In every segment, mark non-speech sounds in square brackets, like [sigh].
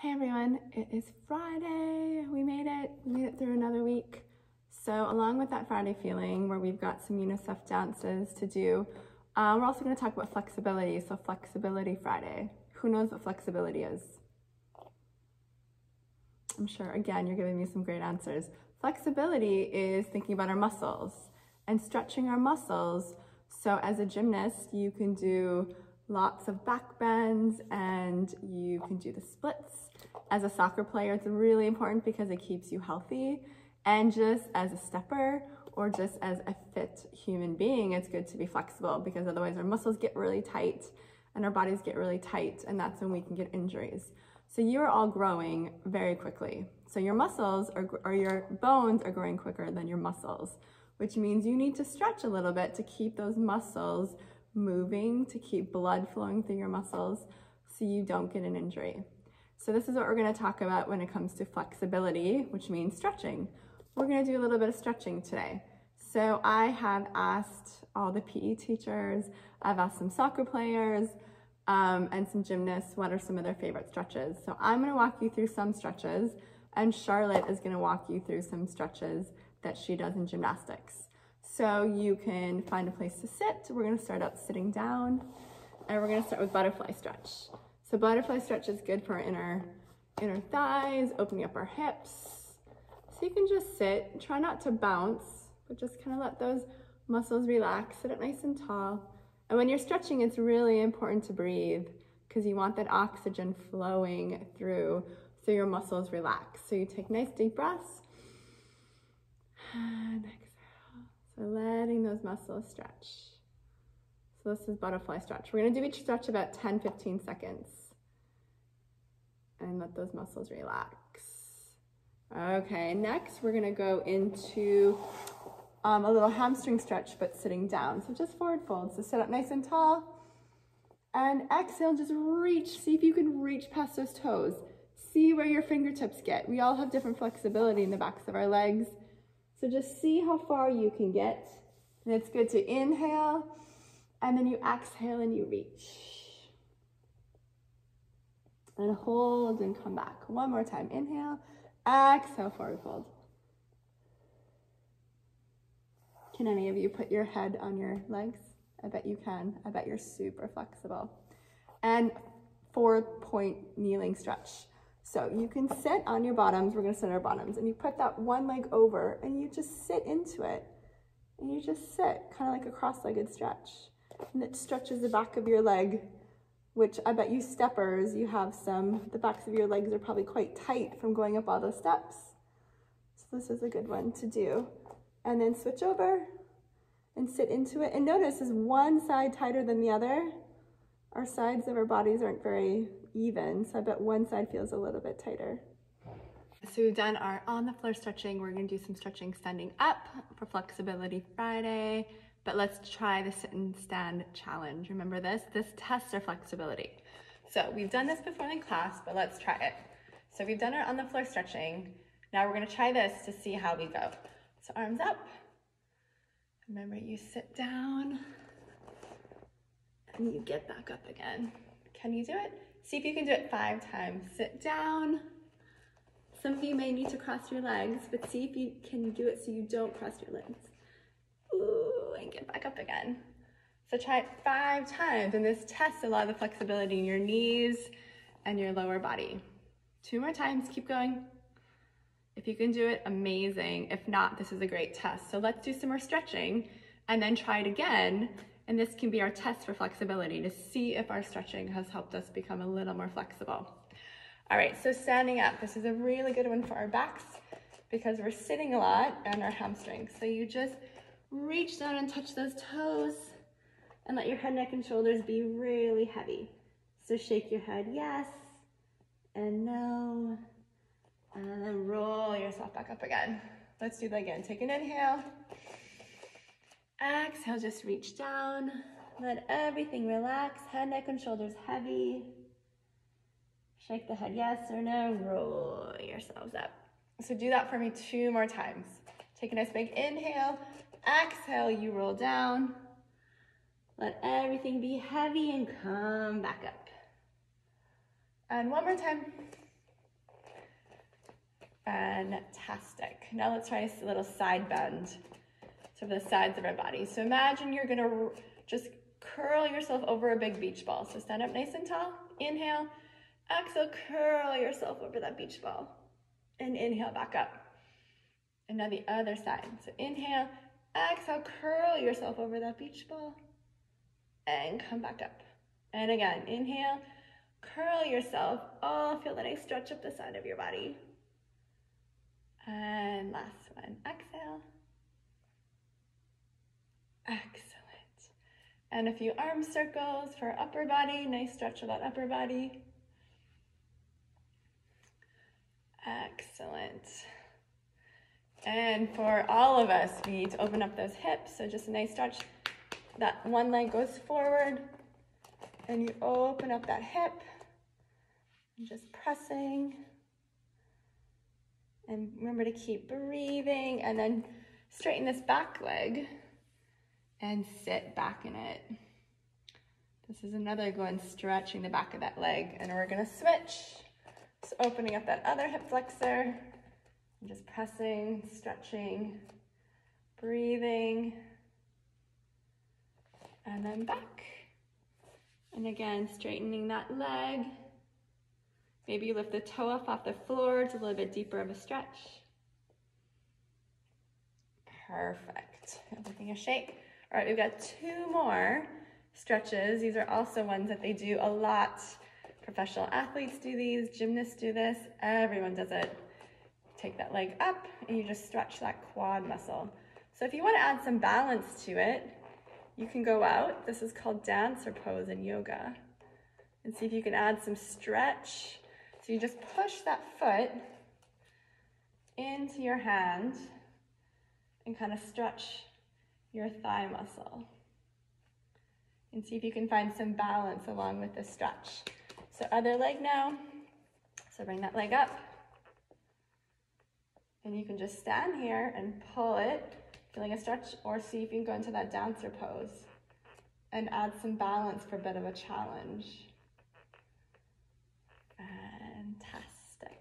Hey everyone, it is Friday. We made it. We made it through another week. So along with that Friday feeling where we've got some UNICEF dances to do, uh, we're also going to talk about flexibility. So Flexibility Friday. Who knows what flexibility is? I'm sure, again, you're giving me some great answers. Flexibility is thinking about our muscles and stretching our muscles. So as a gymnast, you can do lots of back bends and you can do the splits. As a soccer player, it's really important because it keeps you healthy. And just as a stepper or just as a fit human being, it's good to be flexible because otherwise our muscles get really tight and our bodies get really tight and that's when we can get injuries. So you're all growing very quickly. So your muscles are, or your bones are growing quicker than your muscles, which means you need to stretch a little bit to keep those muscles moving, to keep blood flowing through your muscles so you don't get an injury. So this is what we're gonna talk about when it comes to flexibility, which means stretching. We're gonna do a little bit of stretching today. So I have asked all the PE teachers, I've asked some soccer players, um, and some gymnasts what are some of their favorite stretches. So I'm gonna walk you through some stretches and Charlotte is gonna walk you through some stretches that she does in gymnastics. So you can find a place to sit. We're gonna start out sitting down and we're gonna start with butterfly stretch. So butterfly stretch is good for our inner, inner thighs, opening up our hips. So you can just sit, try not to bounce, but just kind of let those muscles relax, sit up nice and tall. And when you're stretching, it's really important to breathe because you want that oxygen flowing through so your muscles relax. So you take nice deep breaths [sighs] and exhale. Letting those muscles stretch. So this is butterfly stretch. We're gonna do each stretch about 10, 15 seconds and let those muscles relax. Okay, next we're gonna go into um, a little hamstring stretch, but sitting down. So just forward fold. So sit up nice and tall. And exhale, just reach. See if you can reach past those toes. See where your fingertips get. We all have different flexibility in the backs of our legs. So just see how far you can get. And it's good to inhale, and then you exhale and you reach. And hold and come back. One more time. Inhale, exhale, forward fold. Can any of you put your head on your legs? I bet you can. I bet you're super flexible. And four point kneeling stretch. So you can sit on your bottoms. We're gonna sit on our bottoms and you put that one leg over and you just sit into it. And you just sit, kind of like a cross-legged stretch. And it stretches the back of your leg, which I bet you steppers, you have some, the backs of your legs are probably quite tight from going up all those steps. So this is a good one to do and then switch over and sit into it. And notice is one side tighter than the other? Our sides of our bodies aren't very even, so I bet one side feels a little bit tighter. So we've done our on the floor stretching. We're gonna do some stretching standing up for Flexibility Friday, but let's try the sit and stand challenge. Remember this? This tests our flexibility. So we've done this before in class, but let's try it. So we've done our on the floor stretching. Now we're gonna try this to see how we go. So arms up. Remember, you sit down and you get back up again. Can you do it? See if you can do it five times. Sit down. Some of you may need to cross your legs, but see if you can do it so you don't cross your legs. Ooh, and get back up again. So try it five times, and this tests a lot of the flexibility in your knees and your lower body. Two more times, keep going. If you can do it, amazing. If not, this is a great test. So let's do some more stretching and then try it again. And this can be our test for flexibility to see if our stretching has helped us become a little more flexible. All right, so standing up. This is a really good one for our backs because we're sitting a lot and our hamstrings. So you just reach down and touch those toes and let your head, neck, and shoulders be really heavy. So shake your head yes and no and then roll yourself back up again. Let's do that again. Take an inhale. Exhale, just reach down. Let everything relax. Head, neck, and shoulders heavy. Shake the head yes or no. Roll yourselves up. So do that for me two more times. Take a nice big inhale. Exhale, you roll down. Let everything be heavy and come back up. And one more time. Fantastic. Now let's try a little side bend to the sides of our body. So imagine you're gonna just curl yourself over a big beach ball. So stand up nice and tall, inhale, exhale, curl yourself over that beach ball. And inhale back up. And now the other side. So inhale, exhale, curl yourself over that beach ball. And come back up. And again, inhale, curl yourself. Oh, feel that nice stretch up the side of your body. And last one, exhale. Excellent. And a few arm circles for upper body. Nice stretch of that upper body. Excellent. And for all of us, we need to open up those hips. So just a nice stretch. That one leg goes forward and you open up that hip and just pressing. And remember to keep breathing and then straighten this back leg and sit back in it. This is another one stretching the back of that leg and we're gonna switch. So opening up that other hip flexor and just pressing, stretching, breathing, and then back. And again, straightening that leg. Maybe you lift the toe up off the floor. It's a little bit deeper of a stretch. Perfect. Everything a shake. All right, we've got two more stretches. These are also ones that they do a lot. Professional athletes do these, gymnasts do this, everyone does it. Take that leg up and you just stretch that quad muscle. So if you want to add some balance to it, you can go out. This is called dancer pose in yoga. And see if you can add some stretch. So you just push that foot into your hand and kind of stretch your thigh muscle. And see if you can find some balance along with the stretch. So other leg now. So bring that leg up. And you can just stand here and pull it, feeling a stretch, or see if you can go into that dancer pose and add some balance for a bit of a challenge. Fantastic.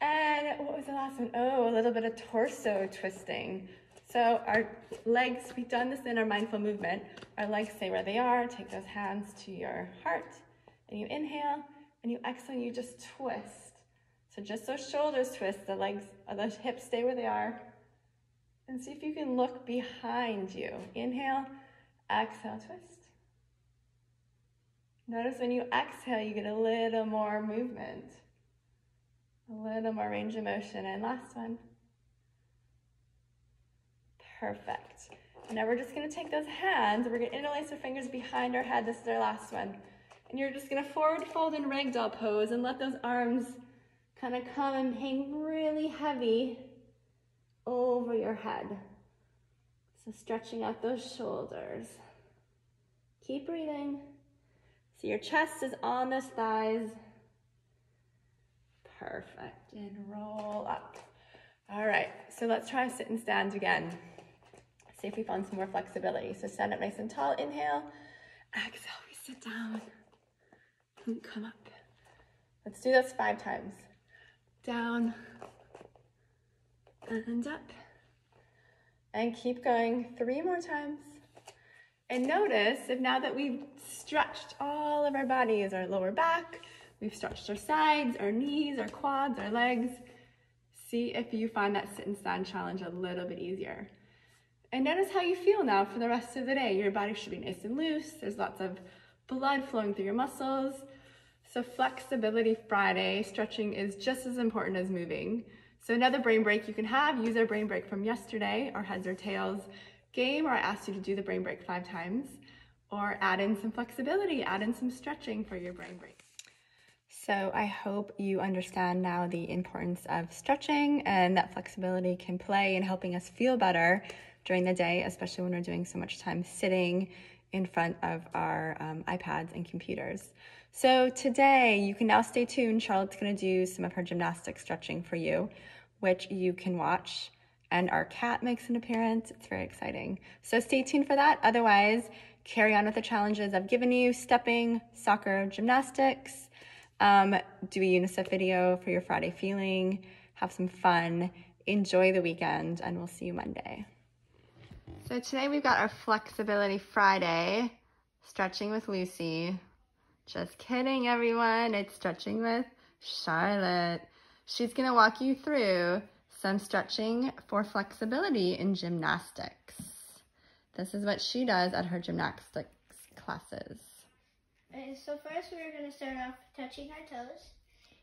And what was the last one? Oh, a little bit of torso twisting. So our legs, we've done this in our mindful movement. Our legs stay where they are. Take those hands to your heart. And you inhale and you exhale, you just twist. So just those shoulders twist, the legs, uh, the hips stay where they are. And see if you can look behind you. Inhale, exhale, twist. Notice when you exhale, you get a little more movement, a little more range of motion. And last one. Perfect. Now we're just gonna take those hands, we're gonna interlace our fingers behind our head. This is our last one. And you're just gonna forward fold in ragdoll pose and let those arms kind of come and hang really heavy over your head. So stretching out those shoulders. Keep breathing. So your chest is on those thighs. Perfect. And roll up. All right, so let's try sit and stand again. See if we find some more flexibility. So stand up nice and tall, inhale. Exhale, we sit down. And come up. Let's do this five times. Down and up. And keep going three more times. And notice if now that we've stretched all of our bodies, our lower back, we've stretched our sides, our knees, our quads, our legs, see if you find that sit and stand challenge a little bit easier. And notice how you feel now for the rest of the day. Your body should be nice and loose. There's lots of blood flowing through your muscles. So flexibility Friday, stretching is just as important as moving. So another brain break you can have, use our brain break from yesterday, our heads or tails game, or I asked you to do the brain break five times, or add in some flexibility, add in some stretching for your brain break. So I hope you understand now the importance of stretching and that flexibility can play in helping us feel better during the day, especially when we're doing so much time sitting in front of our um, iPads and computers. So today you can now stay tuned. Charlotte's gonna do some of her gymnastic stretching for you, which you can watch. And our cat makes an appearance. It's very exciting. So stay tuned for that. Otherwise, carry on with the challenges I've given you, stepping, soccer, gymnastics. Um, do a unicef video for your Friday feeling. Have some fun. Enjoy the weekend, and we'll see you Monday. So today we've got our Flexibility Friday, stretching with Lucy. Just kidding, everyone. It's stretching with Charlotte. She's going to walk you through some stretching for flexibility in gymnastics. This is what she does at her gymnastics classes. So first we're going to start off touching our toes.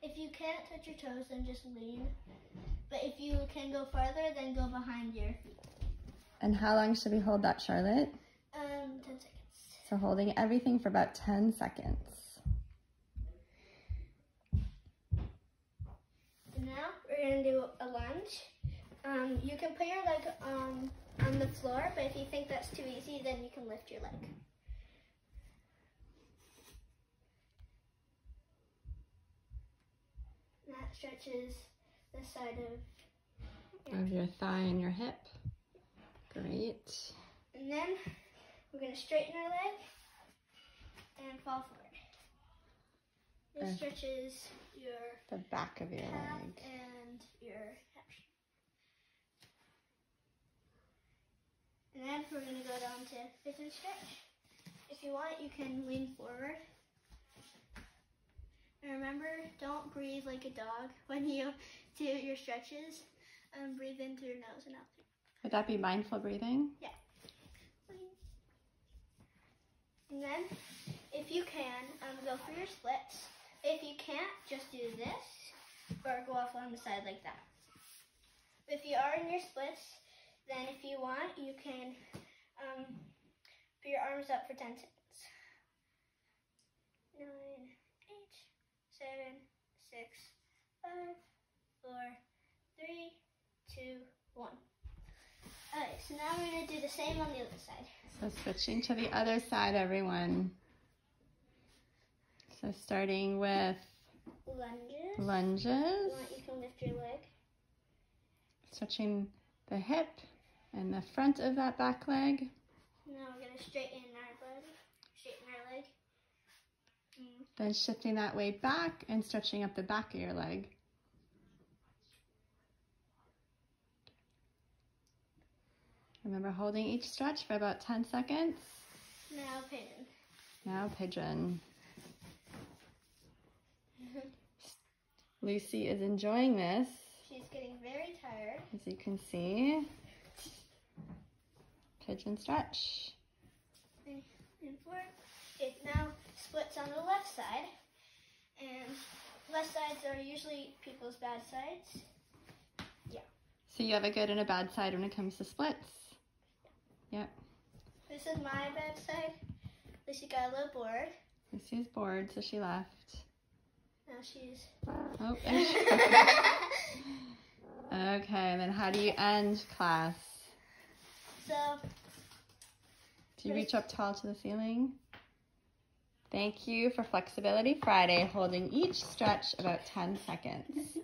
If you can't touch your toes, then just lean. But if you can go farther, then go behind your feet. And how long should we hold that, Charlotte? Um, 10 seconds. So holding everything for about 10 seconds. Now we're going to do a lunge. Um, you can put your leg um, on the floor, but if you think that's too easy, then you can lift your leg. That stretches the side of Of your thigh and your hip. Great. And then we're going to straighten our leg and fall forward. This stretches your The back of your leg. and your hamstring. And then we're going to go down to pigeon stretch. If you want, you can lean forward. And remember, don't breathe like a dog when you do your stretches. Um, breathe in through your nose and out through Would that be mindful breathing? Yeah. And then, if you can, um, go for your splits. If you can't, just do this or go off on the side like that. If you are in your splits, then if you want, you can um, put your arms up for 10 seconds. Nine, eight, seven, six, five, four, three, two, one. Alright, so now we're going to do the same on the other side. So switching to the other side, everyone. So starting with Lunges. Lunges, you want, you can lift your leg. stretching the hip and the front of that back leg. Now we're gonna straighten our leg. Straighten our leg. Mm. Then shifting that way back and stretching up the back of your leg. Remember holding each stretch for about 10 seconds. Now pigeon. Now pigeon. Lucy is enjoying this, She's getting very tired. as you can see. Pigeon stretch. And forward. It now splits on the left side. And left sides are usually people's bad sides. Yeah. So you have a good and a bad side when it comes to splits. This is my bad side. Lucy got a little bored. Lucy is bored, so she left. Now she's. Oh, [laughs] she Okay, and then how do you end class? so Do you reach up tall to the ceiling? Thank you for Flexibility Friday, holding each stretch about 10 seconds.